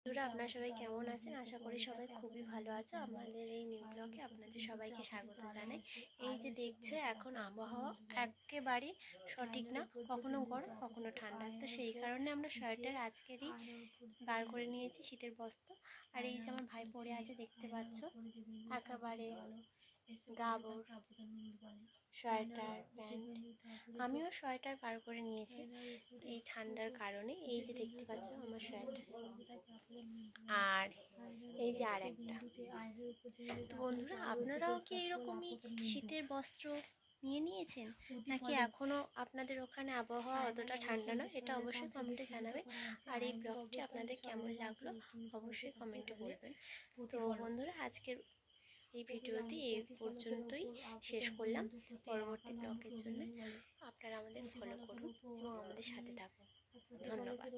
বন্ধুরা আপনারা সবাই কেমন আছেন? আশা করি সবাই খুবই ভালো আছো। আমাদের এই নিউ ব্লগে আপনাদের সবাইকে স্বাগত জানাই। এই যে দেখছ এখন আবহাওয়া একেবারে সঠিক না কখনো গরম কখনো ঠান্ডা। তো সেই কারণে আমরা সোয়েটার আজকেরই বার করে নিয়েছি শীতের বস্ত্র। আর এই যে আমার ভাই পরে আছে দেখতে পাচ্ছ। একেবারে গাবর সোয়েটার প্যান্ট। আমিও সোয়েটার বার করে নিয়েছি। এই ঠান্ডার কারণে এই যে দেখতে পাচ্ছ আমার সোয়েটার। আর এই যে আর একটা তো বন্ধুরা আপনারাও কি এরকমই শীতের বস্ত্র নিয়ে নিয়েছেন? নাকি এখনও আপনাদের ওখানে আবহাওয়া অতটা ঠান্ডা না এটা অবশ্যই কমেন্টে জানাবেন। আর এই ব্লগটি আপনাদের কেমন লাগল? অবশ্যই কমেন্টে বলবেন। তো বন্ধুরা আজকের এই ভিডিওটি এই পর্যন্তই। শেষ করলাম পরবর্তী ব্লগের জন্য। আপনারা আমাদের ফলো করুন এবং আমাদের সাথে থাকুন। ধন্যবাদ।